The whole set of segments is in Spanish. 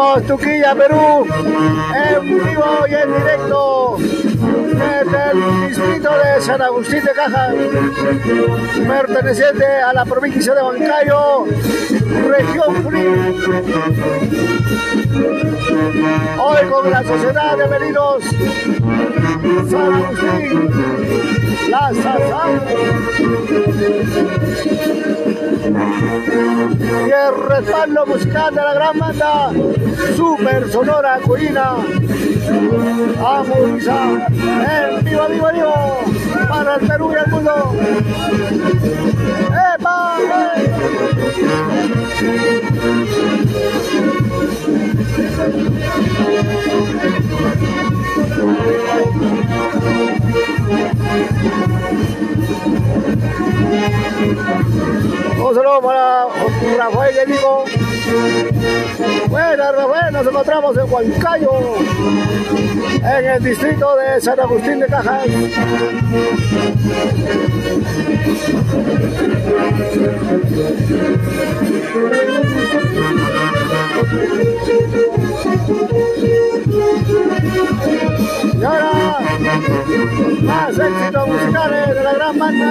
Somos Tuquilla, Perú, en vivo y en directo. Desde el distrito de San Agustín de Cajas, perteneciente a la provincia de Huancayo, región Free. Hoy con la Sociedad de Venidos San Agustín, la Sasa y el respaldo musical de la gran banda Super Sonora Cuina Amoriza en vivo, vivo, vivo para el Perú y el mundo ¡Epa! Un saludo para Rafael y Diego. Buenas, Rafael, nos encontramos en Huancayo, en el distrito de San Agustín de Cajas. Y ahora, más éxitos musicales la la.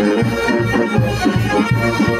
Thank you.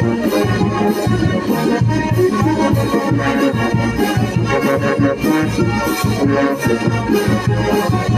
Thank you.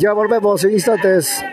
Ya volvemos en instantes.